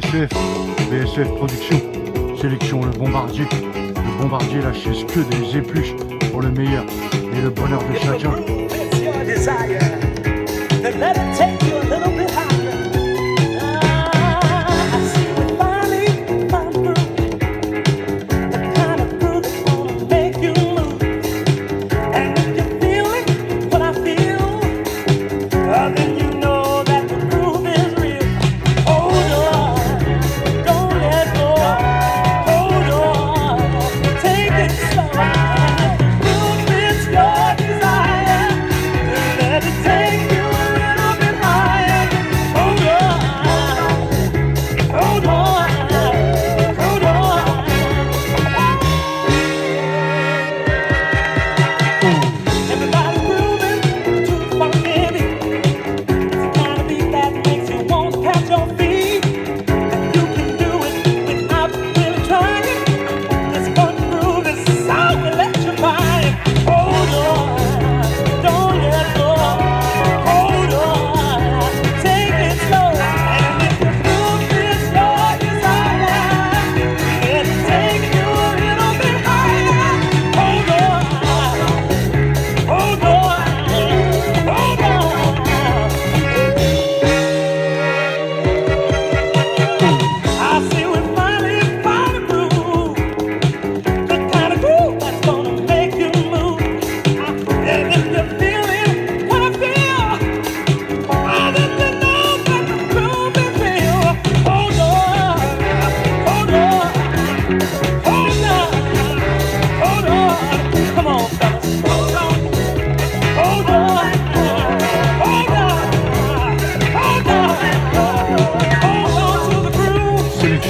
BSF, BSF Production, sélection le bombardier. Le bombardier la chaise que des épluches pour le meilleur et le bonheur de chacun.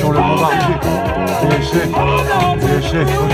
Sélection le bombardier. BSF, BSF